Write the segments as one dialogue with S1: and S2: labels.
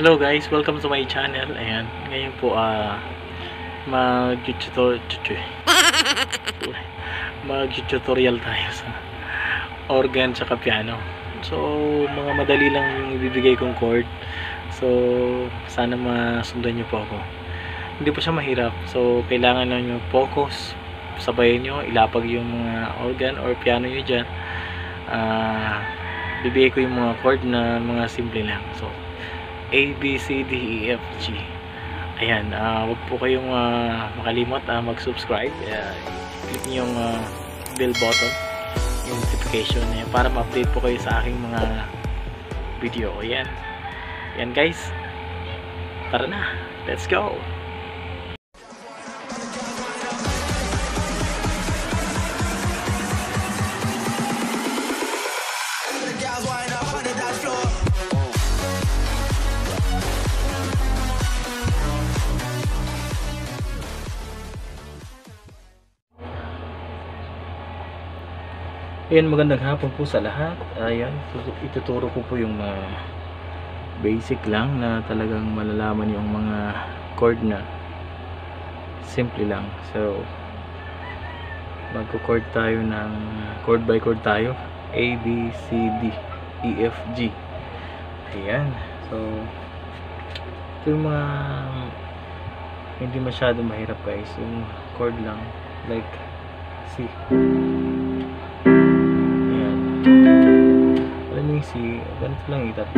S1: Hello guys, welcome to my channel. Ayan, ngayon po ah mag-tutorial mag-tutorial tayo sa organ tsaka piano. So, mga madali lang ibibigay kong chord. So, sana masundan niyo po ako. Hindi po siya mahirap. So, kailangan lang nyo focus. Sabayin nyo, ilapag yung mga organ or piano nyo dyan. Ah, bibigay ko yung mga chord na mga simple lang. So, A, B, C, D, E, F, G. Ayan, ah wag po kayong ah, makalimot ah, mag-subscribe. Uh, click niyo yung ah, bell button, yung notification niya para ma-update po kayo sa aking mga video. Ayan. Ayan guys. Tara na. Let's go. Ayan, magandang hapon po sa lahat. Ayan, tutu- ituturo ko po yung mga basic lang na talagang malalaman yung mga chord na simple lang. So, magko-chord tayo ng chord by chord tayo. A, B, C, D, E, F, G. Ayan. So, ito yung mga hindi masyado mahirap guys. Yung chord lang. Like, C. Yung C, ganito lang itat.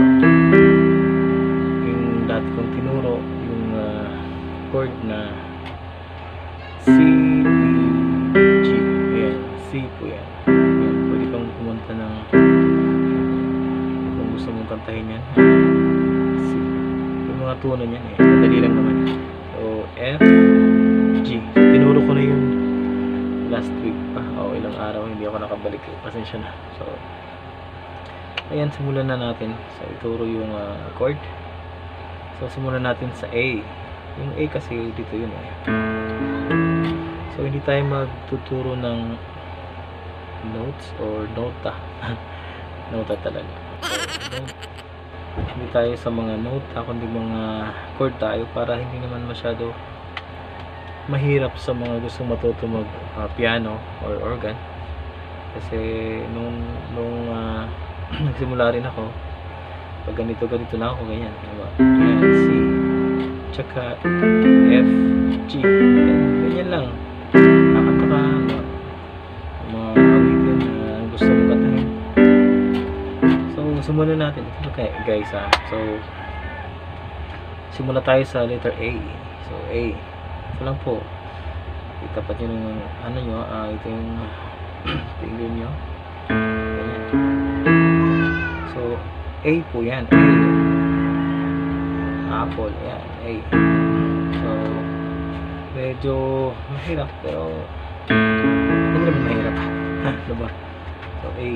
S1: Yung dati kong tinuro, yung ah, chord na C, G. Ayan, C po yan. Pwede kang pumunta ng kung gusto mong kantahin yan. C. Yung mga tuno niyan eh. Madali lang naman. So, F, G. Tinuro ko na yung last week pa o ilang araw hindi ako nakabalik pasensya na so ayan simulan na natin so ituro yung uh, chord. So simulan natin sa A. Yung A kasi dito yun eh. So hindi tayo magtuturo ng notes or nota. Nota talaga. So, hindi tayo sa mga nota kundi mga chord tayo para hindi naman masyado mahirap sa mga gustong matuto mag ah, piano or organ. Kasi nung nung ah, nagsimula rin ako. Pag ganito ganito na ako ganyan diba? yan C tsaka F G yan, ganyan lang. Kakanta ka ano, mga awitin na gusto mo kantahin so simulan natin. Ito kay guys ah? So simula tayo sa letter A. So A ito lang po. Itapat nyo ng ano nyo ah, ito yung finger nyo. Ganyan. So A po yan A. Apple yan A. So medyo mahirap pero hindi naman mahirap. Diba so A.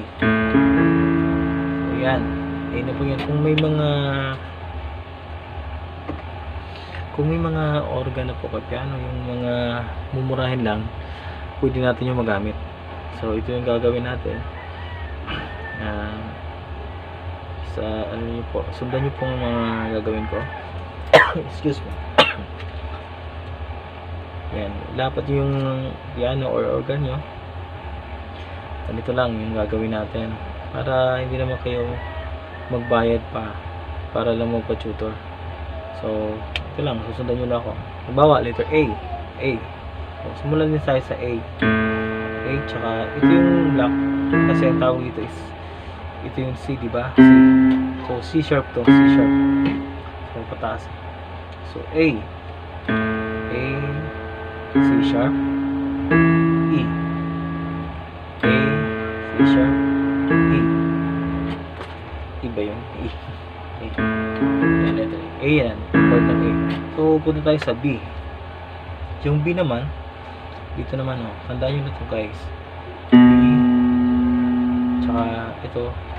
S1: So yan. A na po yan. Kung may mga kung may mga organ na po kay piano, yung mga mumurahin lang, pwede natin yung magamit. So, ito yung gagawin natin. Ah, sa ano niyo po, sundan niyo po ang mga gagawin ko. Excuse me. Yan, lapat yung piano or organ nyo. Ganito lang yung gagawin natin. Para hindi naman kayo magbayad pa para lang magpa-tutor. So, ito lang, susundan nyo na ako. Halimbawa, letter A. A. So, simulan din tayo sa A. A, tsaka, ito yung black. Kasi ang tawag dito is, ito yung C, di ba? So, C sharp to. C sharp. So, pataas. So, A. A. C sharp. E. A. C sharp. E. Iba yung E. A. A. A yan. Chord ng A. So, punta tayo sa B. Yung B naman, dito naman, oh. Tandaan nyo na to guys. B. Tsaka, ito.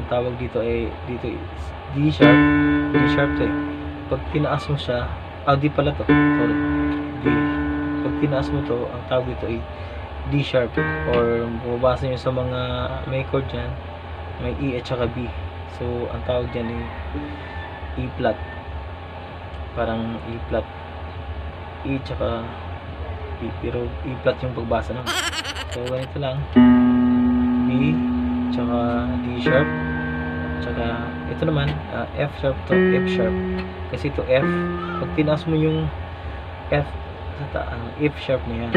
S1: Ang tawag dito ay, dito is D sharp. D sharp to eh. Pag tinaas mo siya, ah, D pala to. Sorry. D. Pag tinaas mo to, ang tawag dito ay D sharp. Or, bumabasa nyo sa mga may chord dyan, may E at saka B. So, ang tawag dyan ay E flat. Parang E flat. E tsaka E, pero E flat yung pagbasa naman. So, ganito lang. B, tsaka D sharp, tsaka ito naman, ah, F sharp to F sharp. Kasi ito F, pag tinaas mo yung F sa ta ah, F sharp na yan.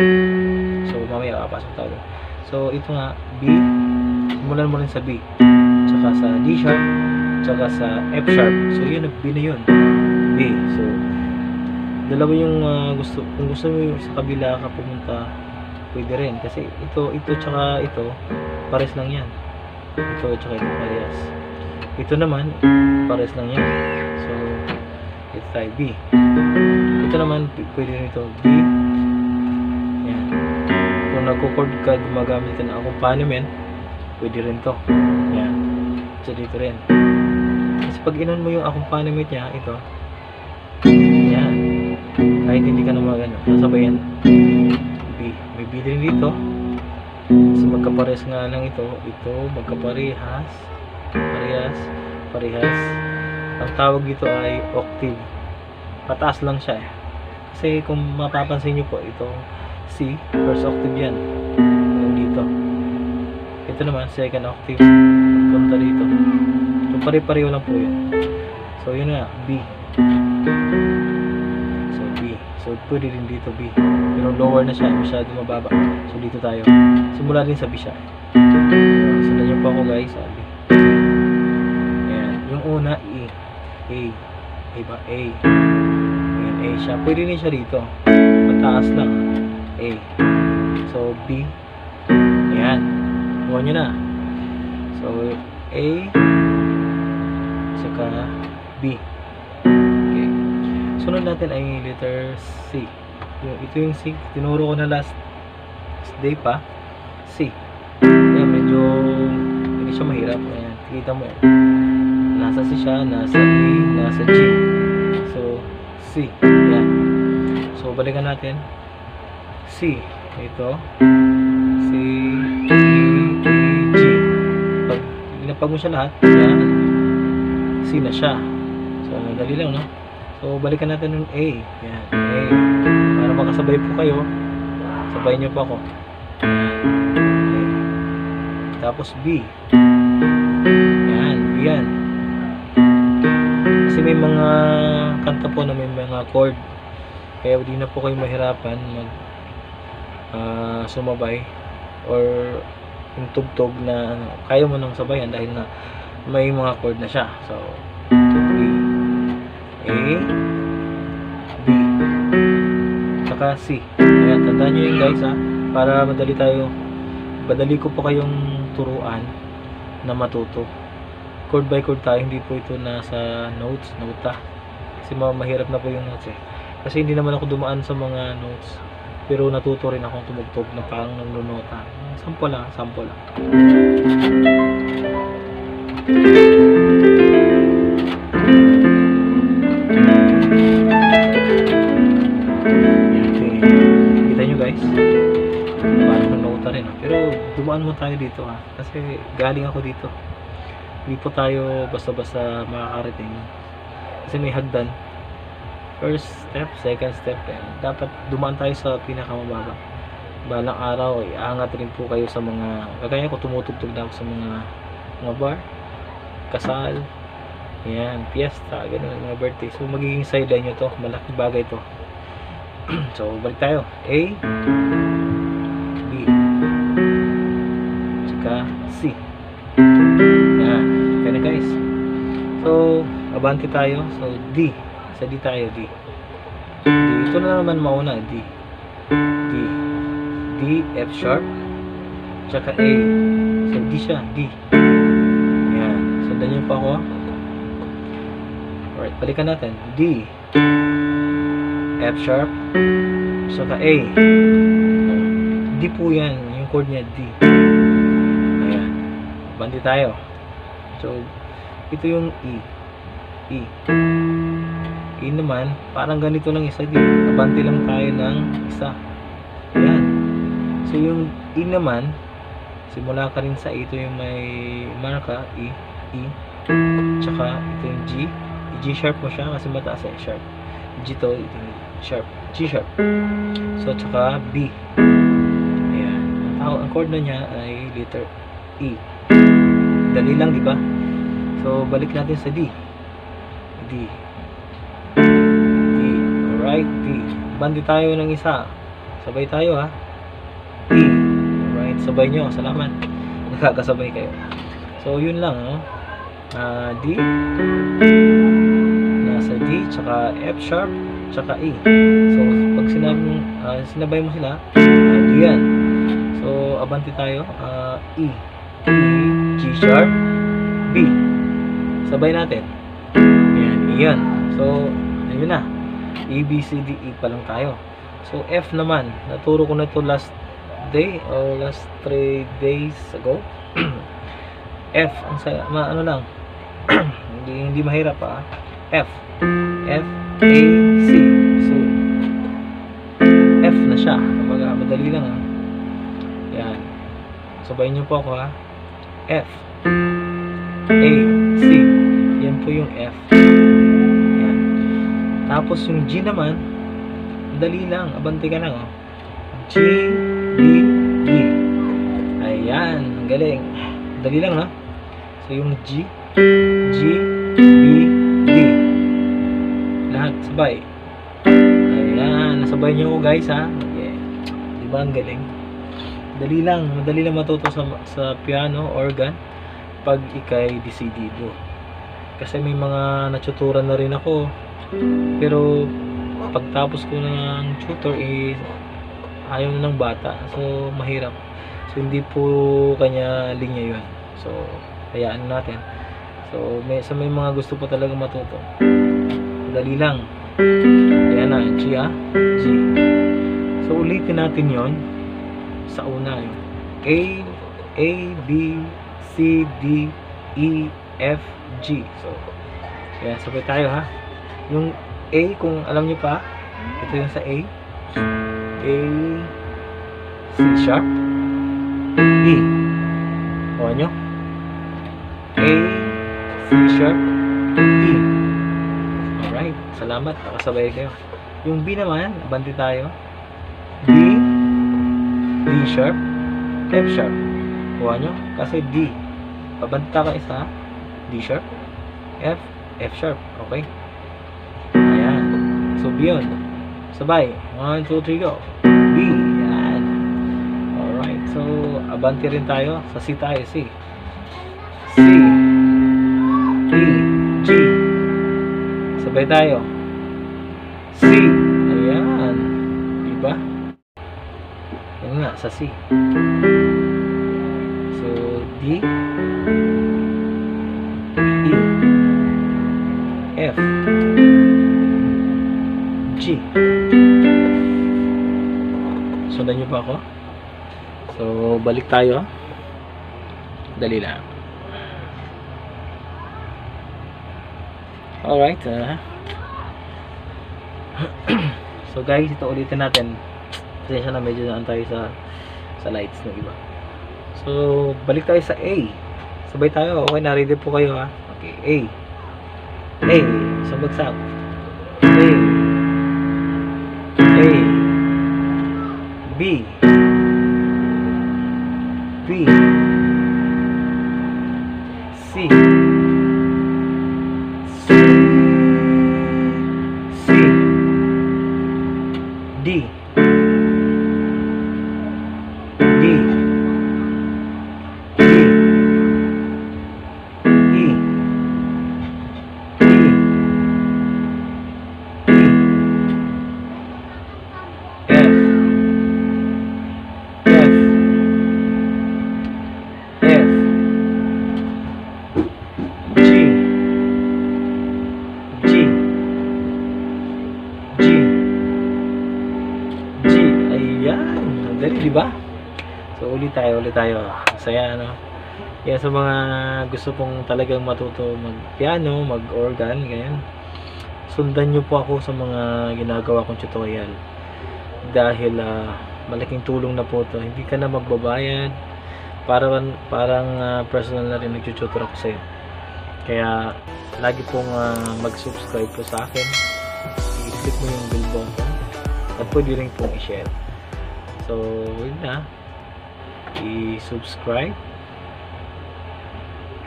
S1: So, mamaya papasok tayo. So, ito nga, B, simulan mo rin sa B, tsaka sa D sharp, tsaka sa F sharp. So, yun, B na yun. B. So, dalawa yung ah, gusto, kung gusto mo yung sa kabila ka pumunta, pwede rin. Kasi ito, ito, tsaka ito, pares lang yan. Ito, tsaka ito, parehas. Ito naman, pares lang yan. So, ito tayo, B. Ito naman, pwede rin ito, B. Yan. Kung nagko-chord ka, gumagamit ka ng accompaniment, pwede rin to. Yan. So, dito rin. Kasi pag inon mo yung accompaniment niya, ito, yan. Kahit hindi ka na magano, sasabayan. B. May B din dito. Kasi magkapares nga lang ito. Ito, magkaparehas. Parehas. Parehas. Ang tawag dito ay octave. Pataas lang siya eh. Kasi kung mapapansin nyo po, ito C, first octave yan. Yung dito. Ito naman, second octave. Punta dito. So, pare-pareho lang po yun. So, yun nga, B. So, B. So, pwede din dito B. Pero lower na siya, masyado mababa. So, dito tayo. Simula din sa B siya. Sundan niyo po ako guys, sabi. Una, E. A. A ba? A. Ayan, A siya. Pwede din siya dito. Mataas lang. A. So, B. Ayan. Kuha nyo na. So, A. Saka B. Okay. Sunod natin ay letter C. Yung, ito yung C. Tinuro ko na last day pa. C. Ayan, medyo hindi siya mahirap. Ayan, kita mo yan. Nasa C siya, nasa E, nasa G. So, C. Ayan. So, balikan natin. C. Ito. C, E, E, G. Pag inapag mo siya lahat, yan. C na siya. So, madali lang, no? So, balikan natin yung A. Yan, A. Para makasabay po kayo, sabay niyo po ako. Yan. A. Tapos B. Yan, B yan. May mga kanta po na may mga chord. Kaya di na po kayo mahirapan mag ah, sumabay or yung tugtog na ano, kaya mo nang sabayan dahil na may mga chord na siya. So, B. A, B, saka C. Ayan, tandaan nyo yun guys ha, para madali tayo, madali ko po kayong turuan na matuto. Chord by chord tayo, hindi po ito nasa notes, nota. Kasi ma- mahirap na po yung notes eh. Kasi hindi naman ako dumaan sa mga notes. Pero natuto rin akong tumugtog na parang nanunota. Sample lang, sample lang. Kita nyo guys. Parang nanota rin. ah. Pero dumaan mo tayo dito ha. Kasi galing ako dito. Hindi po tayo basta-basta makakarating. Kasi may hagdan. First step, second step. Eh. Dapat dumaan tayo sa pinakamababa. Balang araw, iangat rin po kayo sa mga, kagaya ko tumutugtog na ako sa mga mga bar, kasal, yan, fiesta, ganun, mga birthday. So, magiging sideline nyo to. Malaking bagay to. so, balik tayo. A, B, tsaka abante tayo. So, D. Sa D tayo, D. D. Ito na naman mauna, D. D. D, F sharp. Tsaka A. So, D siya, D. Yan. Sundan niyo pa ako. Alright, balikan natin. D. F sharp. Tsaka A. D po yan. Yung chord niya, D. Ayan. Bandi tayo. So, ito yung E. E. E naman, parang ganito lang isa din. Abante lang tayo ng isa. Ayan. So, yung E naman, simula ka rin sa E. Ito yung may marka, E. E. Tsaka, ito yung G. G sharp mo siya kasi mataas eh, sharp. G to, ito, sharp. G sharp. So, tsaka B. Ayan. Ang chord na niya ay letter E. Dali lang, di ba? So, balik natin sa D. D. D. Alright, D. Bandi tayo ng isa. Sabay tayo, ha? E. Alright, sabay nyo. Salamat. Nakakasabay kayo. So, yun lang, no? Ah, D. Nasa D, tsaka F sharp, tsaka E. So, pag sinab ah, sinabay mo sila, ah, D yan. So, abante tayo. ah, E. E, G sharp, B. Sabay natin. Yan. So, ayun na. E, B, C, D, E pa lang tayo. So, F naman. Naturo ko na to last day or last 3 days ago. F, ang saya, ma, ano lang. hindi, hindi mahirap pa. F. F, A, C. So, F na siya. Kumbaga, madali lang ha. Yan. Sabayin niyo po ako ha. F. A, C. Yan po yung F. Tapos yung G naman, madali lang. Abante ka lang oh. G, D. Ayan. Ang galing. Dali lang ha. So yung G, G, B, D. Lahat sabay. Ayan. Nasabay niyo ko guys ha. Yeah. Di ba ang galing? Dali lang. Madali lang matuto sa, sa piano, organ pag ikay decidido. Kasi may mga natuturan na rin ako. Pero pagtapos ko ng tutor is ayaw na ng bata. So mahirap. So hindi po kanya linya 'yon. So hayaan natin. So may sa may mga gusto po talaga matuto. Dali lang. Ayan na, G ah. G. So ulitin natin 'yon sa una yun. A A B C D E F G. So Ayan, sabay tayo ha. Yung A kung alam niyo pa, ito yung sa A. A C sharp E. Kuha nyo? A C sharp E. Alright, salamat. Nakasabay kayo. Yung B naman, abante tayo. D D sharp F sharp. Kuha nyo? Kasi D. Pabanta ka isa. D sharp F F sharp. Okay? So, yun. Sabay. 1, 2, 3, go. B. Ayan. Alright. So, abante rin tayo. Sa C tayo. C. C. E. G. Sabay tayo. C. Ayan. Diba? Yan nga. Sa C. So, D. E. Sundan niyo pa ako? So, balik tayo. Dali lang. Alright. ah. so, guys, ito ulitin natin. Pasensya na medyo naan tayo sa sa lights ng iba. So, balik tayo sa A. Sabay tayo. Okay, na-ready po kayo ha. Okay, A. A. So, bagsak. A. B. tayo, ulit tayo. Masaya, ano? Yan sa mga gusto pong talagang matuto mag-piano, mag-organ, ganyan. Sundan nyo po ako sa mga ginagawa kong tutorial. Dahil ah, malaking tulong na po to. Hindi ka na magbabayad. Parang, parang ah, personal na rin nag-tutor ako sa'yo. Kaya, lagi pong ah, mag-subscribe po sa akin. I-click mo yung bell button. At pwede rin pong i-share. So, yun na. I-subscribe.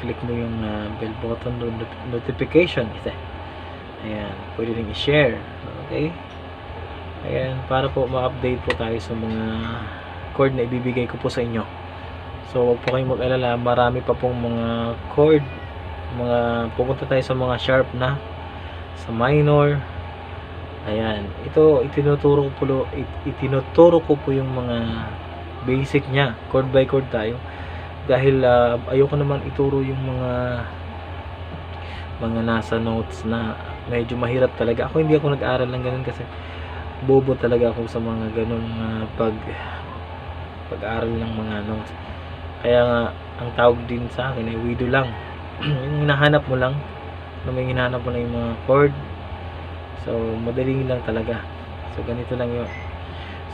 S1: Click mo yung ah, bell button not- notification. Ito. Ayan. Pwede rin i-share. Okay? Ayan. Para po ma-update po tayo sa mga cord na ibibigay ko po sa inyo. So, huwag po kayong mag-alala. Marami pa pong mga chord. Mga, pupunta tayo sa mga sharp na. Sa minor. Ayan. Ito, itinuturo ko po, it- itinuturo ko po yung mga basic niya. Chord by chord tayo. Dahil ah, ayoko naman ituro yung mga mga nasa notes na medyo mahirap talaga. Ako hindi ako nag-aral ng ganun kasi bobo talaga ako sa mga ganun ah, pag pag-aral ng mga notes. Kaya nga, ang tawag din sa akin ay widow lang. yung hinahanap mo lang, na may hinahanap mo lang yung mga chord. So, madali lang talaga. So, ganito lang yun.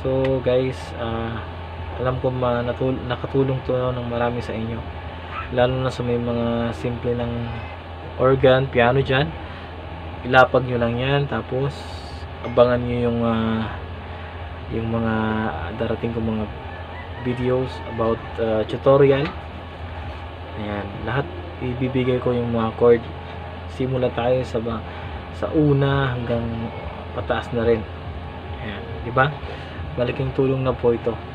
S1: So, guys, ah, alam ko ma natul nakatulong to ng marami sa inyo. Lalo na sa may mga simple ng organ, piano dyan. Ilapag nyo lang yan. Tapos, abangan nyo yung ah, yung mga darating kong mga videos about uh, tutorial. Ayan, lahat ibibigay ko yung mga chord. Simula tayo sa sa una hanggang pataas na rin. Ayan, di ba? Malaking tulong na po ito.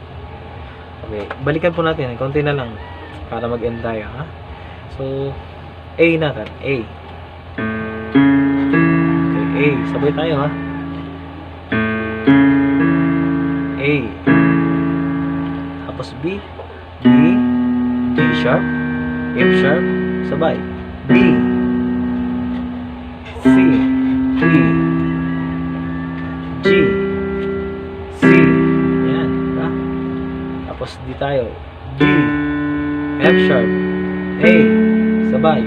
S1: Okay, balikan po natin, konti na lang para mag-end tayo, ha? So, A natin, A. Okay, A, sabay tayo, ha? A. Tapos B, B, D sharp, F sharp, sabay. B, tayo. D, F sharp, A, sabay.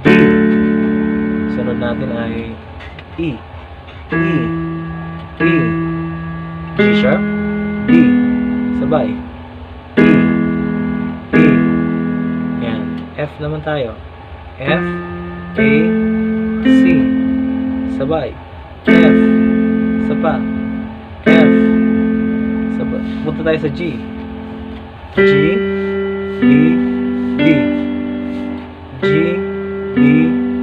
S1: D. Sunod natin ay E, E, E, G sharp, D, sabay. E, E. Yan. F naman tayo. F, A, C. Sabay. F. Sapa. F. Sabay. Punta tayo sa G. G, E, D. G, E,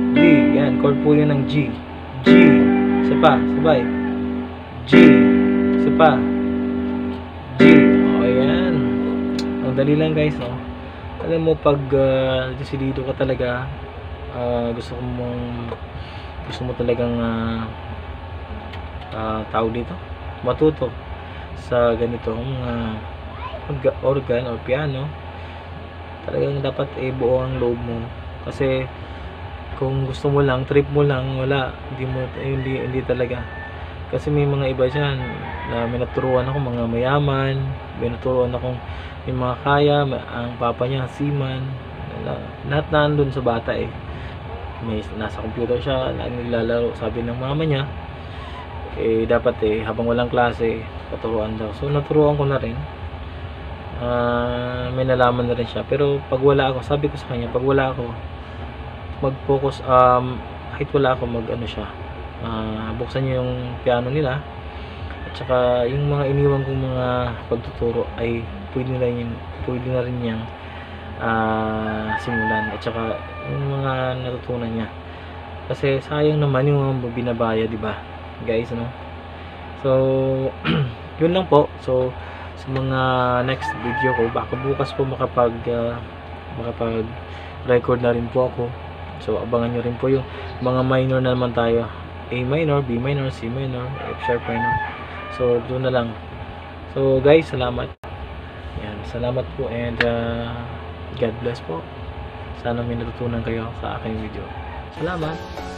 S1: D. Yan. Chord po yun ng G. G. Sapa. Sabay. G. Sapa. G. O, yan. Ang dali lang guys, no? Alam mo, pag uh, desidido ka talaga, ah, gusto mo mong gusto mo talagang uh, tawag dito, matuto sa ganitong uh, organ or piano, talagang dapat eh, buo ang loob mo. Kasi kung gusto mo lang, trip mo lang, wala, hindi mo, eh, hindi, hindi talaga. Kasi may mga iba dyan na may naturuan ako mga mayaman, may naturuan akong mga kaya, ang papa niya seaman, na- lahat na andun sa bata eh. May nasa computer siya, laging naglalaro, sabi ng mama niya, eh dapat eh habang walang klase, paturuan daw. So naturuan ko na rin. Ah, may nalaman na rin siya. Pero pag wala ako, sabi ko sa kanya, pag wala ako, mag-focus um kahit wala ako mag ano siya. ah, buksan niyo yung piano nila. At saka yung mga iniwan kong mga pagtuturo ay pwede na rin pwede na rin niyang ah, simulan at saka yung mga natutunan niya. Kasi sayang naman yung mga binabaya, di ba? Guys, ano? So, yun lang po. So, sa mga next video ko, baka bukas po makapag ah, makapag record na rin po ako. So, abangan nyo rin po yung mga minor na naman tayo. A minor, B minor, C minor, F sharp minor. So, doon na lang. So, guys, salamat. Yan, salamat po and ah, God bless po. Sana may natutunan kayo sa aking video. Salamat!